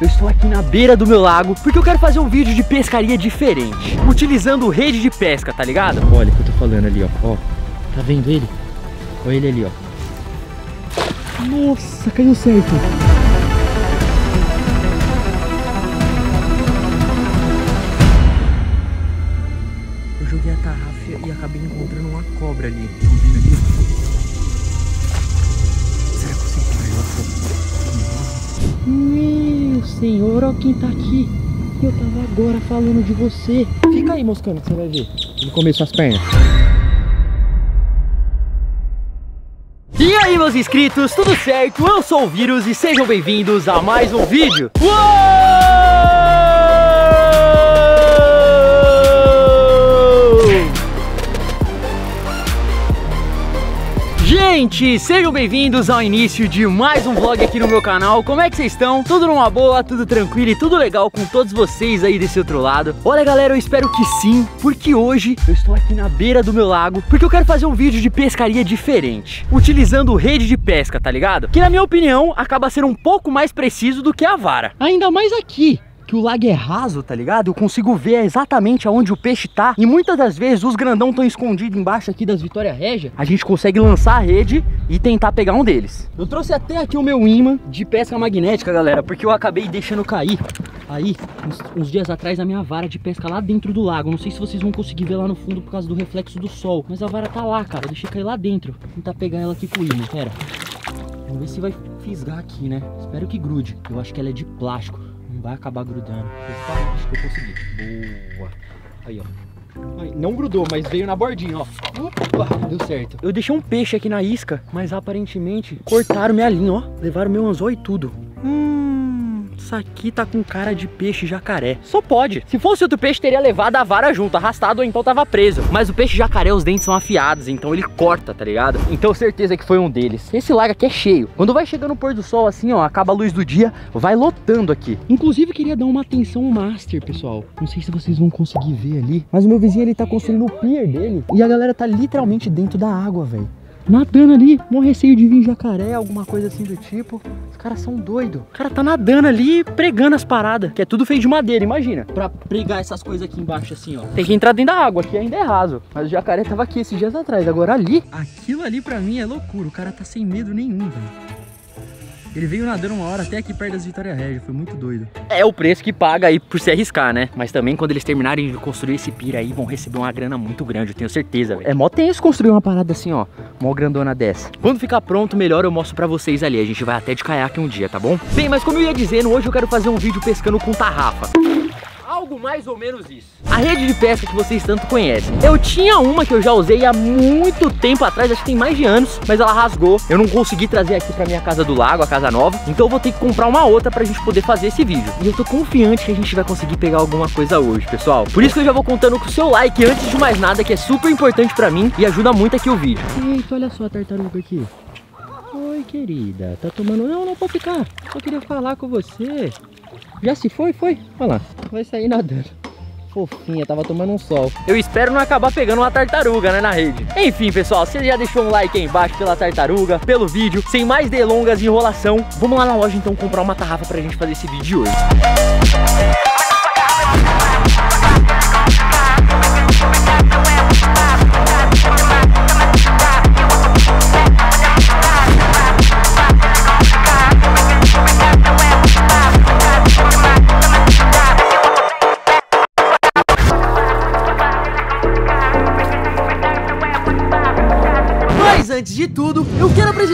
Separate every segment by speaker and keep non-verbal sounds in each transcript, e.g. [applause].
Speaker 1: Eu estou aqui na beira do meu lago porque eu quero fazer um vídeo de pescaria diferente, utilizando rede de pesca, tá ligado? Olha o que eu tô falando ali, ó. ó. Tá vendo ele? Olha ele ali, ó. Nossa, caiu certo. Eu joguei a tarrafa e acabei encontrando uma cobra ali. Estão vendo ali? Senhor, olha quem tá aqui. Eu tava agora falando de você. Fica aí, moscando, que você vai ver. Ele comeu suas pernas. E aí, meus inscritos, tudo certo? Eu sou o Vírus e sejam bem-vindos a mais um vídeo. Uou! Gente, sejam bem-vindos ao início de mais um vlog aqui no meu canal. Como é que vocês estão? Tudo numa boa, tudo tranquilo e tudo legal com todos vocês aí desse outro lado? Olha, galera, eu espero que sim, porque hoje eu estou aqui na beira do meu lago, porque eu quero fazer um vídeo de pescaria diferente, utilizando rede de pesca, tá ligado? Que na minha opinião acaba sendo um pouco mais preciso do que a vara. Ainda mais aqui, que o lago é raso, tá ligado? Eu consigo ver exatamente aonde o peixe tá. E muitas das vezes os grandão estão escondidos embaixo aqui das Vitória Régia. A gente consegue lançar a rede e tentar pegar um deles. Eu trouxe até aqui o meu imã de pesca magnética, galera, porque eu acabei deixando cair aí, uns, uns, dias atrás, a minha vara de pesca lá dentro do lago. Não sei se vocês vão conseguir ver lá no fundo por causa do reflexo do sol. Mas a vara tá lá, cara. Eu deixei cair lá dentro. Vou tentar pegar ela aqui com o imã, pera. Vamos ver se vai fisgar aqui, né? Espero que grude. Eu acho que ela é de plástico. Não vai acabar grudando. Opa, acho que eu consegui. Boa. Aí, ó. Não grudou, mas veio na bordinha, ó. Opa, deu certo. Eu deixei um peixe aqui na isca, mas aparentemente cortaram minha linha, ó. Levaram meu anzol e tudo. Hum, isso aqui tá com cara de peixe jacaré. Só pode. Se fosse outro peixe, teria levado a vara junto, arrastado ou então tava preso. Mas o peixe jacaré, os dentes são afiados, então ele corta, tá ligado? Então certeza que foi um deles. Esse lago aqui é cheio. Quando vai chegando o pôr do sol assim, ó, acaba a luz do dia, vai lotando aqui. Inclusive, queria dar uma atenção master, pessoal. Não sei se vocês vão conseguir ver ali, mas o meu vizinho, ele tá construindo o pier dele. E a galera tá literalmente dentro da água, velho nadando ali, mó receio de vir jacaré, alguma coisa assim do tipo. Os caras são doidos. O cara tá nadando ali, pregando as paradas, que é tudo feito de madeira, imagina. Pra pregar essas coisas aqui embaixo assim, ó. Tem que entrar dentro da água, aqui ainda é raso. Mas o jacaré tava aqui esses dias atrás, agora ali. Aquilo ali pra mim é loucura, o cara tá sem medo nenhum, velho. Ele veio nadando uma hora até aqui perto das Vitória Régia, foi muito doido. É o preço que paga aí por se arriscar, né? Mas também quando eles terminarem de construir esse pira aí, vão receber uma grana muito grande, eu tenho certeza, véio. É mó tenso construir uma parada assim, ó, mó grandona dessa. Quando ficar pronto, melhor eu mostro pra vocês ali, a gente vai até de caiaque um dia, tá bom? Bem, mas como eu ia dizendo, hoje eu quero fazer um vídeo pescando com tarrafa algo mais ou menos isso. A rede de pesca que vocês tanto conhecem. Eu tinha uma que eu já usei há muito tempo atrás, acho que tem mais de anos, mas ela rasgou. Eu não consegui trazer aqui pra minha casa do lago, a casa nova, então eu vou ter que comprar uma outra pra gente poder fazer esse vídeo. E eu tô confiante que a gente vai conseguir pegar alguma coisa hoje, pessoal. Por isso que eu já vou contando com o seu like antes de mais nada, que é super importante pra mim e ajuda muito aqui o vídeo. Eita, olha só a tartaruga aqui. Oi, querida. Tá tomando... Não, não pode ficar. Só queria falar com você. Já se foi? Foi? Olha lá. Vai sair nadando. Fofinha, tava tomando um sol. Eu espero não acabar pegando uma tartaruga, né, na rede. Enfim, pessoal, você já deixou um like aí embaixo pela tartaruga, pelo vídeo. Sem mais delongas e enrolação, vamos lá na loja então comprar uma tarrafa pra gente fazer esse vídeo de hoje. antes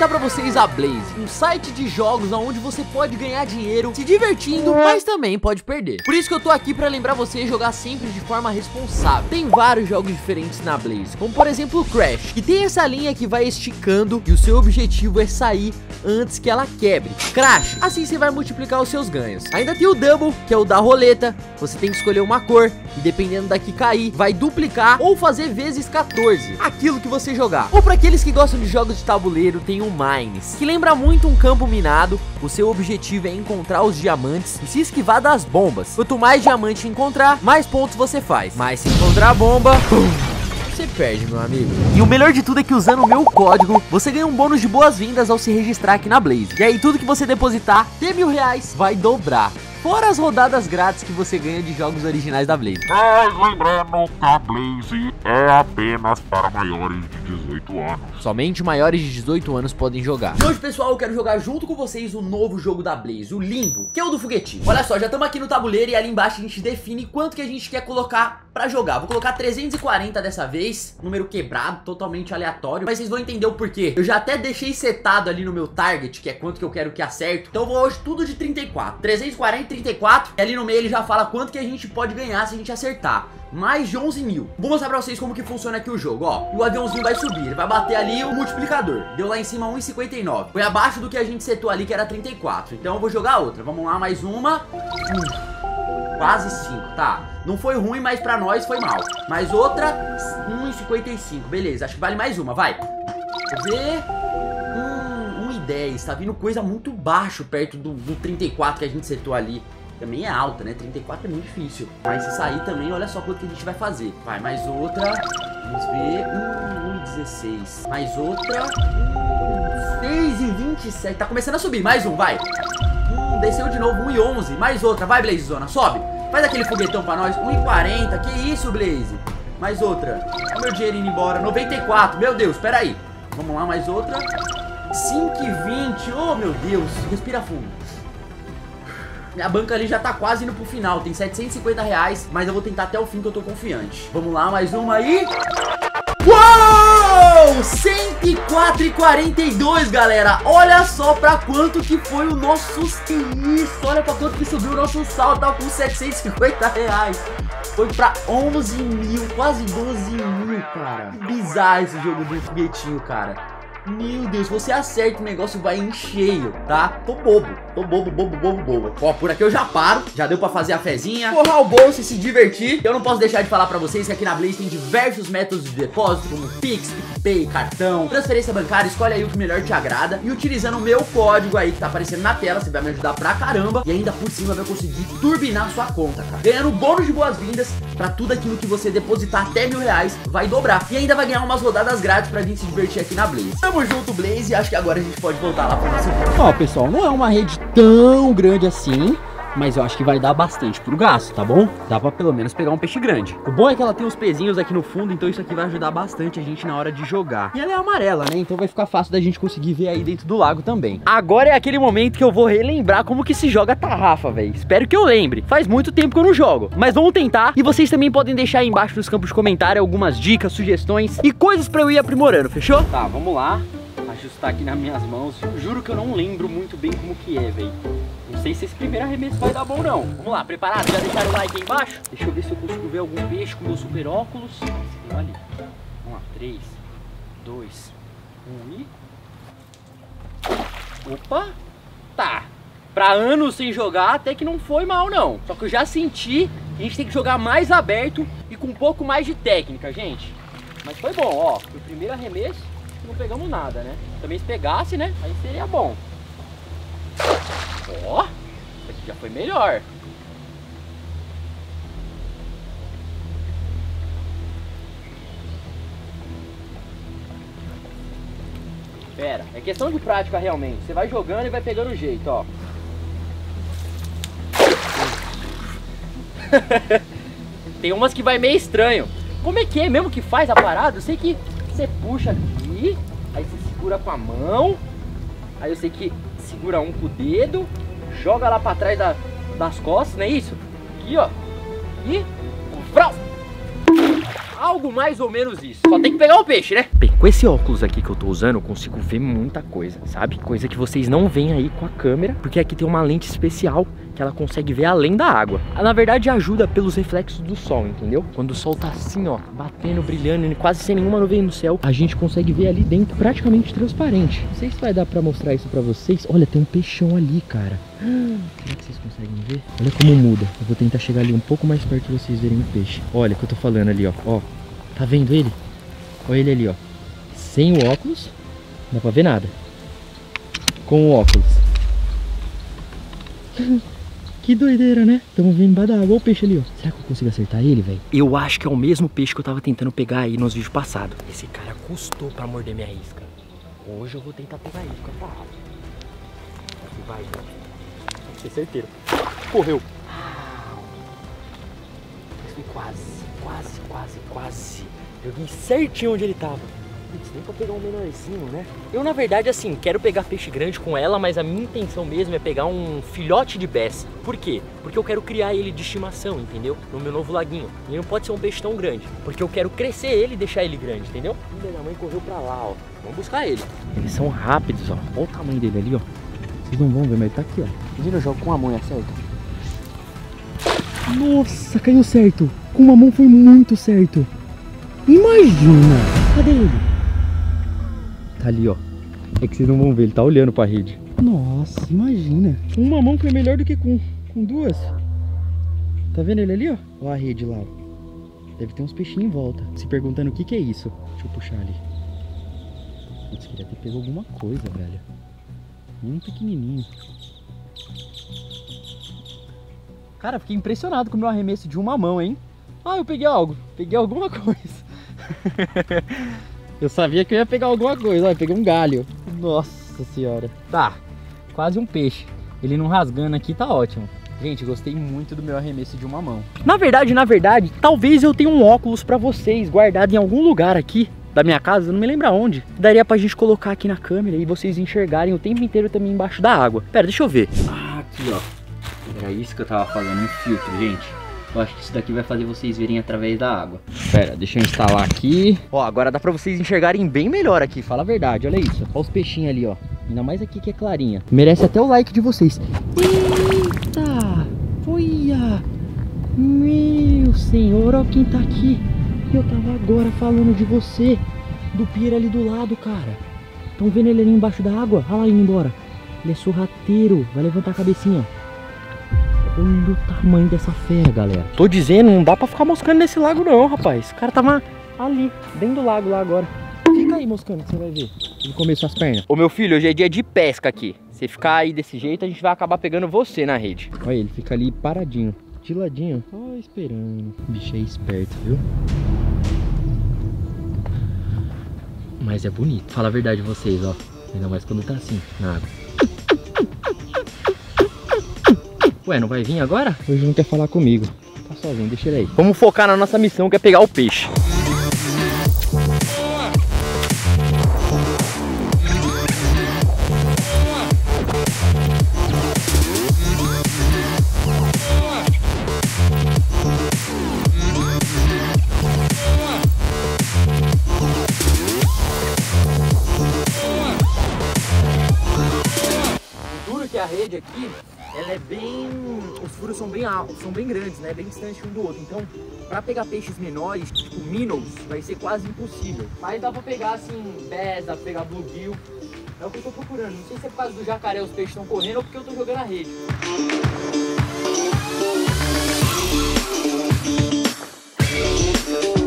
Speaker 1: apresentar para vocês a Blaze, um site de jogos onde você pode ganhar dinheiro se divertindo, mas também pode perder. Por isso que eu tô aqui para lembrar você jogar sempre de forma responsável. Tem vários jogos diferentes na Blaze, como por exemplo o Crash, que tem essa linha que vai esticando e o seu objetivo é sair antes que ela quebre. Crash, assim você vai multiplicar os seus ganhos. Ainda tem o Double, que é o da roleta, você tem que escolher uma cor e dependendo da que cair, vai duplicar ou fazer vezes 14, aquilo que você jogar. Ou para aqueles que gostam de jogos de tabuleiro, tem o Mines, que lembra muito um campo minado, o seu objetivo é encontrar os diamantes e se esquivar das bombas. Quanto mais diamante encontrar, mais pontos você faz. Mas se encontrar a bomba... você perde, meu amigo. E o melhor de tudo é que usando o meu código, você ganha um bônus de boas-vindas ao se registrar aqui na Blaze. E aí tudo que você depositar de mil reais vai dobrar. Fora as rodadas grátis que você ganha de jogos originais da Blaze.
Speaker 2: Mas lembrando que a Blaze é apenas para maiores de 18 anos.
Speaker 1: Somente maiores de 18 anos podem jogar. E hoje, pessoal, eu quero jogar junto com vocês o novo jogo da Blaze, o Limbo, que é o do foguetinho. Olha só, já estamos aqui no tabuleiro e ali embaixo a gente define quanto que a gente quer colocar pra jogar. Vou colocar 340 dessa vez, número quebrado, totalmente aleatório, mas vocês vão entender o porquê. Eu já até deixei setado ali no meu target, que é quanto que eu quero que acerte. Então eu vou hoje tudo de 34. 340 e 34, e ali no meio ele já fala quanto que a gente pode ganhar se a gente acertar mais de 11 mil. Vou mostrar pra vocês como que funciona aqui o jogo, ó. O aviãozinho vai subir, ele vai bater ali o multiplicador. Deu lá em cima 1,59. Foi abaixo do que a gente setou ali, que era 34. Então eu vou jogar outra. Vamos lá, mais uma. Hum, quase 5, tá. Não foi ruim, mas pra nós foi mal. Mais outra, 1,55. Beleza, acho que vale mais uma, vai. Deixa eu ver. Hum, 1,10. Tá vindo coisa muito baixo perto do, do 34 que a gente setou ali também é alta, né? 34 é muito difícil. Mas se sair também, olha só quanto que a gente vai fazer. Vai, mais outra. Vamos ver. Hum, 1,16. Mais outra. Hum, 6 e 27. Tá começando a subir. Mais um, vai. Hum, desceu de novo. 1,11. Mais outra. Vai, Blaze Zona. Sobe. Faz aquele foguetão pra nós. 1,40. Que isso, Blaze? Mais outra. Olha meu dinheiro indo embora. 94. Meu Deus, pera aí. Vamos lá, mais outra. 5,20. Oh, meu Deus. Respira fundo. Minha banca ali já tá quase indo pro final. Tem 750 reais, mas eu vou tentar até o fim que eu tô confiante. Vamos lá, mais uma aí. Uou! 104,42, galera. Olha só pra quanto que foi o nosso... Que isso? Olha pra quanto que subiu o nosso saldo. Tá com 750 reais. Foi pra 11 mil, quase 12 mil, cara. Bizarro esse jogo do foguetinho, cara. Meu Deus, você acerta o negócio vai em cheio, tá? Tô bobo, tô bobo, bobo, bobo, bobo. Ó, por aqui eu já paro, já deu pra fazer a fezinha, forrar o bolso e se divertir. Eu não posso deixar de falar pra vocês que aqui na Blaze tem diversos métodos de depósito, como Pix, PicPay, cartão, transferência bancária, escolhe aí o que melhor te agrada. E utilizando o meu código aí que tá aparecendo na tela, você vai me ajudar pra caramba. E ainda por cima vai conseguir turbinar a sua conta, cara. Ganhando bônus de boas-vindas pra tudo aquilo que você depositar até mil reais, vai dobrar. E ainda vai ganhar umas rodadas grátis pra gente se divertir aqui na Blaze. Tamo junto, Blaze. Acho que agora a gente pode voltar lá pro nosso Ó, pessoal, não é uma rede tão grande assim. Mas eu acho que vai dar bastante pro gasto, tá bom? Dá pra pelo menos pegar um peixe grande. O bom é que ela tem os pezinhos aqui no fundo, então isso aqui vai ajudar bastante a gente na hora de jogar. E ela é amarela, né? Então vai ficar fácil da gente conseguir ver aí dentro do lago também. Agora é aquele momento que eu vou relembrar como que se joga tarrafa, velho. Espero que eu lembre. Faz muito tempo que eu não jogo, mas vamos tentar. E vocês também podem deixar aí embaixo nos campos de comentário algumas dicas, sugestões e coisas pra eu ir aprimorando, fechou? Tá, vamos lá ajustar aqui nas minhas mãos. Juro que eu não lembro muito bem como que é, velho. Não sei se esse primeiro arremesso vai dar bom, não. Vamos lá, preparado? Já deixaram o like aí embaixo? Deixa eu ver se eu consigo ver algum peixe com meu super óculos. Ali. Vamos lá, 3, 2, 1 e... Opa! Tá. Pra anos sem jogar, até que não foi mal, não. Só que eu já senti que a gente tem que jogar mais aberto e com um pouco mais de técnica, gente. Mas foi bom, ó. Foi o primeiro arremesso não pegamos nada, né? Também se pegasse, né? Aí seria bom. Ó, isso aqui já foi melhor. Pera, é questão de prática realmente. Você vai jogando e vai pegando o jeito, ó. [laughs] Tem umas que vai meio estranho. Como é que é mesmo que faz a parada? Eu sei que você puxa aí você segura com a mão, aí eu sei que segura um com o dedo, joga lá pra trás da, das costas, não é isso? Aqui, ó. E... Vrau! Algo mais ou menos isso. Só tem que pegar o peixe, né? Bem, com esse óculos aqui que eu tô usando, eu consigo ver muita coisa, sabe? Coisa que vocês não veem aí com a câmera, porque aqui tem uma lente especial que ela consegue ver além da água. Na verdade, ajuda pelos reflexos do sol, entendeu? Quando o sol tá assim, ó, batendo, brilhando, quase sem nenhuma nuvem no céu, a gente consegue ver ali dentro praticamente transparente. Não sei se vai dar pra mostrar isso pra vocês. Olha, tem um peixão ali, cara. Será que vocês conseguem ver? Olha como muda. Eu vou tentar chegar ali um pouco mais perto pra vocês verem o peixe. Olha o que eu tô falando ali, ó. Ó, tá vendo ele? Olha ele ali, ó. Sem o óculos, não dá pra ver nada. Com o óculos. Que doideira, né? Estamos vendo embaixo da água. Olha o peixe ali, ó. Será que eu consigo acertar ele, velho? Eu acho que é o mesmo peixe que eu tava tentando pegar aí nos vídeos passados. Esse cara custou pra morder minha isca. Hoje eu vou tentar pegar ele com a tarrafa. Vai, vai. Tem que ser certeiro. correu. Foi quase, quase, quase, quase. Joguei certinho onde ele tava. Putz, nem pra pegar um menorzinho, né? Eu, na verdade, assim, quero pegar peixe grande com ela, mas a minha intenção mesmo é pegar um filhote de beça. Por quê? Porque eu quero criar ele de estimação, entendeu? No meu novo laguinho. E não pode ser um peixe tão grande, porque eu quero crescer ele e deixar ele grande, entendeu? Minha mãe correu pra lá, ó. Vamos buscar ele. Eles são rápidos, ó. Olha o tamanho dele ali, ó. Vocês não vão ver, mas ele tá aqui, ó. Imagina eu jogo com a mão e acerta. Nossa, caiu certo. Com uma mão foi muito certo. Imagina. Cadê ele? Tá ali, ó. É que vocês não vão ver, ele tá olhando pra rede. Nossa, imagina. Uma mão foi melhor do que com, com duas. Tá vendo ele ali, ó? Ó a rede lá. Deve ter uns peixinhos em volta. Se perguntando o que que é isso. Deixa eu puxar ali. Putz, queria ter pego alguma coisa, velho. Muito pequenininho. Cara, fiquei impressionado com o meu arremesso de uma mão, hein? Ah, eu peguei algo. Peguei alguma [laughs] coisa. Eu sabia que eu ia pegar alguma coisa. Olha, peguei um galho. Nossa senhora. Tá, quase um peixe. Ele não rasgando aqui tá ótimo. Gente, gostei muito do meu arremesso de uma mão. Na verdade, na verdade, talvez eu tenha um óculos pra vocês guardado em algum lugar aqui da minha casa, não me lembro aonde. Daria pra gente colocar aqui na câmera e vocês enxergarem o tempo inteiro também embaixo da água. Pera, deixa eu ver. Ah, aqui, ó. Era isso que eu tava falando, um filtro, gente. Eu acho que isso daqui vai fazer vocês verem através da água. Pera, deixa eu instalar aqui. Ó, agora dá pra vocês enxergarem bem melhor aqui, fala a verdade, olha isso. Olha os peixinhos ali, ó. Ainda mais aqui que é clarinha. Merece até o like de vocês. Eita! Olha! Meu senhor, olha quem tá aqui. Eu tava agora falando de você. Do pier ali do lado, cara. Estão vendo ele ali embaixo da água? Olha lá indo embora. Ele é sorrateiro. Vai levantar a cabecinha. Olha o tamanho dessa fera, galera. Tô dizendo, não dá pra ficar moscando nesse lago não, rapaz. O cara tava ali, dentro do lago lá agora. Fica aí moscando que você vai ver. Ele comer suas pernas. Ô meu filho, hoje é dia de pesca aqui. Se ficar aí desse jeito, a gente vai acabar pegando você na rede. Olha, ele fica ali paradinho, de ladinho, só esperando. O bicho é esperto, viu? Mas é bonito. Fala a verdade vocês, ó. Ainda mais quando tá assim, na água. Ué, não vai vir agora? Hoje não quer falar comigo. Tá sozinho, deixa ele aí. Vamos focar na nossa missão, que é pegar o peixe. São bem grandes, né? Bem distantes um do outro. Então, pra pegar peixes menores, tipo minnows, vai ser quase impossível. Mas dá pra pegar assim, pra pegar bluegill. É o que eu tô procurando. Não sei se é por causa do jacaré os peixes estão correndo ou porque eu tô jogando a rede. Eu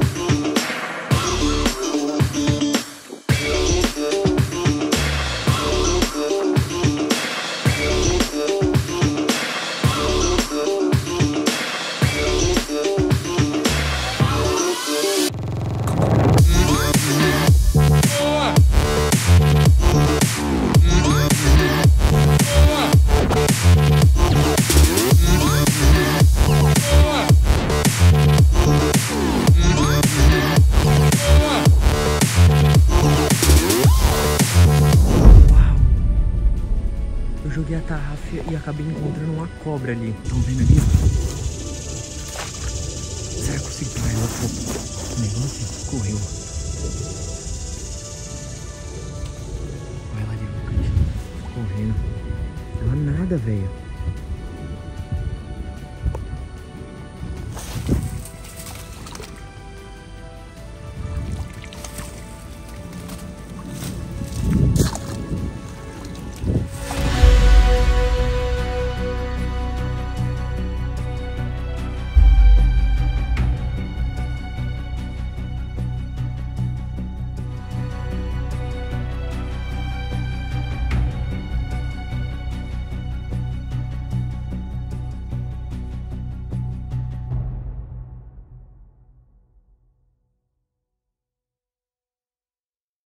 Speaker 1: a tarrafa e acabei encontrando uma cobra ali. Estão vendo ali? Será que eu consigo pegar ela? O negócio correu. Olha ela ali no cantinho. Correndo. Ela nada, velho.